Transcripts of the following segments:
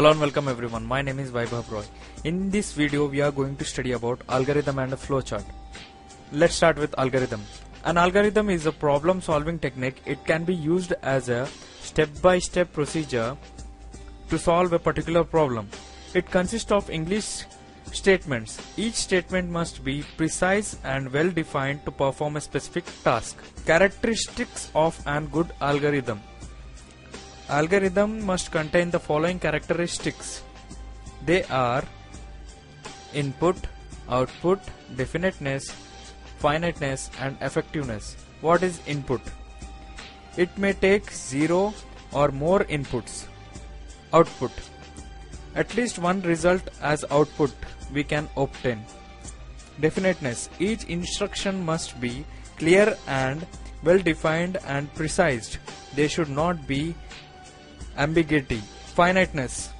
Hello and welcome everyone. My name is Vaibhav Roy. In this video we are going to study about algorithm and a flowchart. Let's start with algorithm. An algorithm is a problem solving technique. It can be used as a step-by-step -step procedure to solve a particular problem. It consists of English statements. Each statement must be precise and well defined to perform a specific task. Characteristics of an good algorithm. Algorithm must contain the following characteristics. They are input, output, definiteness, finiteness and effectiveness. What is input? It may take 0 or more inputs. Output. At least one result as output we can obtain. Definiteness. Each instruction must be clear and well defined and precise. They should not be ambiguity. Finiteness.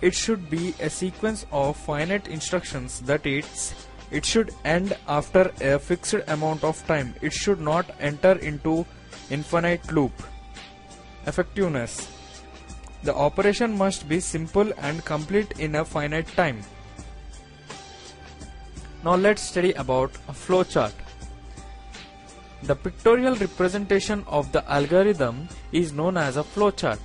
It should be a sequence of finite instructions that it's it should end after a fixed amount of time. It should not enter into infinite loop. Effectiveness. The operation must be simple and complete in a finite time. Now let's study about a flowchart. The pictorial representation of the algorithm is known as a flowchart.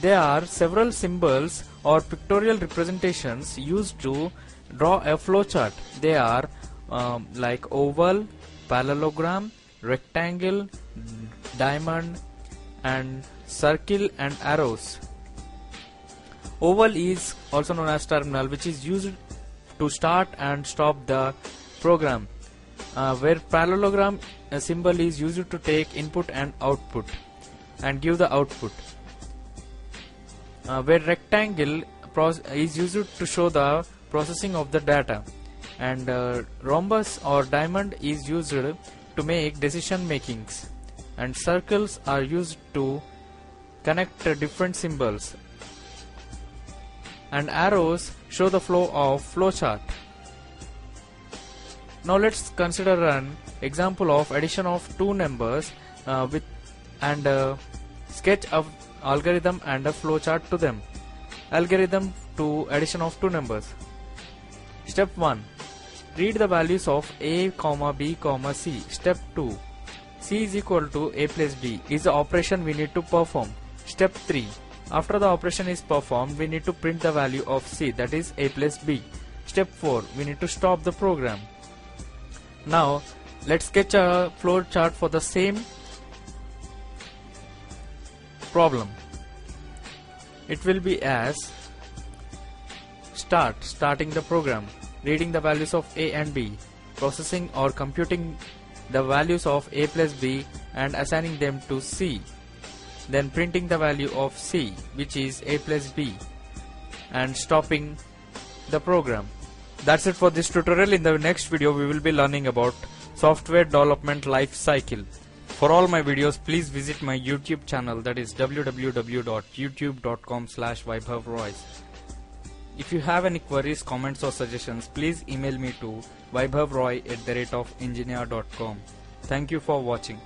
There are several symbols or pictorial representations used to draw a flowchart. They are um, like oval, parallelogram, rectangle, diamond and circle and arrows. Oval is also known as terminal which is used to start and stop the program uh, where parallelogram symbol is used to take input and output and give the output. Uh, where rectangle is used to show the processing of the data. And uh, rhombus or diamond is used to make decision makings. And circles are used to connect different symbols. And arrows show the flow of flowchart. Now let's consider an example of addition of two numbers uh, with and a sketch of algorithm and a flowchart to them. Algorithm to addition of two numbers. Step 1. Read the values of a, comma b, comma c. Step 2. c is equal to a plus b is the operation we need to perform. Step 3. After the operation is performed, we need to print the value of c that is a plus b. Step 4. We need to stop the program. Now, let's sketch a flow chart for the same problem. It will be as start, starting the program, reading the values of a and b, processing or computing the values of a plus b and assigning them to c then printing the value of C which is A plus B and stopping the program. That's it for this tutorial. In the next video we will be learning about software development life cycle. For all my videos please visit my YouTube channel that is www.youtube.com slash If you have any queries, comments or suggestions please email me to vaibhavroy at the rate of engineer.com. Thank you for watching.